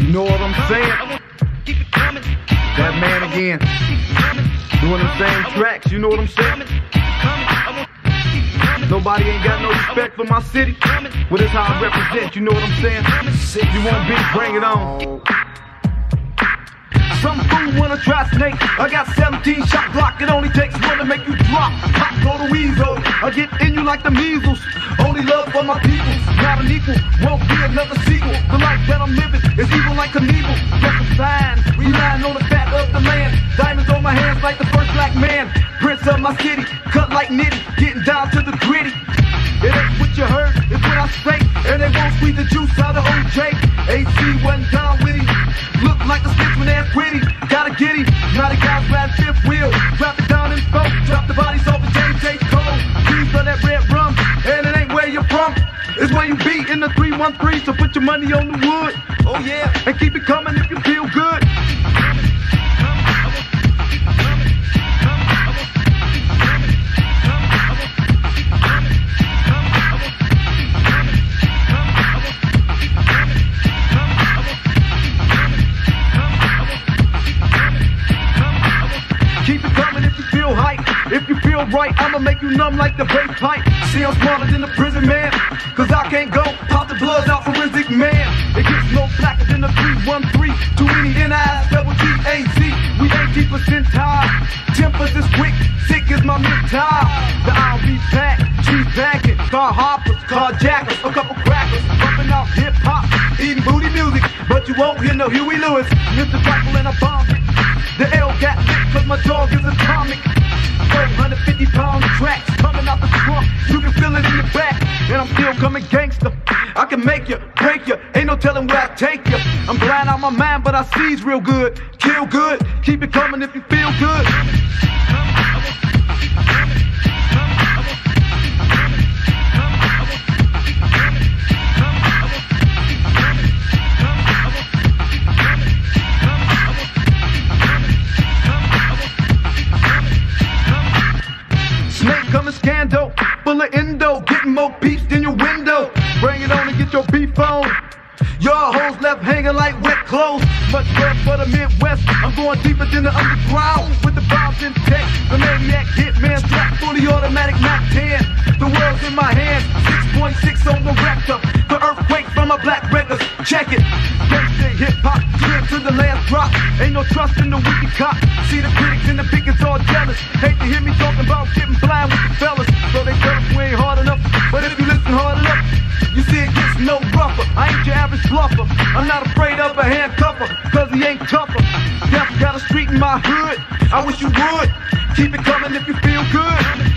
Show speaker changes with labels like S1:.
S1: You know what I'm saying? That man again. Doing the same tracks, you know what I'm saying? Nobody ain't got no respect for my city. Well, this how I represent, you know what I'm saying? If You want beef, bring it on. Fool wanna try snake. I got 17 shot block. It only takes one to make you drop. Pop, go to weasel. I get in you like the measles. Only love for my people. Not an equal. Won't be another sequel. The life that I'm living is evil like Knievel. Just a sign. Relying on the fat of the land. Diamonds on my hands like the first black man. Prince of my city. Cut like nitty. Getting down to the gritty. It ain't what you heard, it's what I say. And they won't squeeze the juice out of OJ. AC wasn't down Look like a snitch when they're quitty. Gotta get him. Now the guys ride fifth wheel. Drop it down in folk. Drop the bodies off the JJ Cole. These are that red rum. And it ain't where you're from. It's where you be in the 313. So put your money on the wood. Oh yeah. And keep it coming if you feel good. Right, I'ma make you numb like the vape pipe. See, I'm smarter than the prison man. Cause I can't go pop the blood out forensic man. It gets no blacker than the 313. Too many NIs, double G-A-Z. We 80 percentile. Tempers is quick, sick is my mental. The R&B pack, cheese packing. Car hoppers, car jackers, a couple crackers. Bumping out hip hop, eating booty music. But you won't hear no Huey Lewis. Mr. Tackle and a bomb. The L got cause my dog is atomic. 450 pound tracks coming out the trunk. You can feel it in the back. And I'm still coming gangster. I can make you, break you. Ain't no telling where I take you. I'm blind out my mind, but I sees real good. Kill good. Keep it coming if you feel good. Full of endo, getting more beats than your window. Bring it on and get your beef on. Y'all hoes left hanging like wet clothes. Much love for the Midwest. I'm going deeper than the underground with the bombs in tech. The maniac hitman strapped fully automatic Mac 10. The world's in my hand. 6.6 on the Richter. The earthquake from a black records. Check it. Gangsta hip hop, clear to the last drop. Ain't no trust in the wicked cop. See the critics and the bigots all jealous. Hate to hear me talking about getting blind with the fellas. So they tell us we ain't hard enough. But if you listen hard enough, you see it gets no rougher. I ain't your average bluffer. I'm not afraid of a handcuffer, cause he ain't tougher. Death got a street in my hood. I wish you would. Keep it coming if you feel good.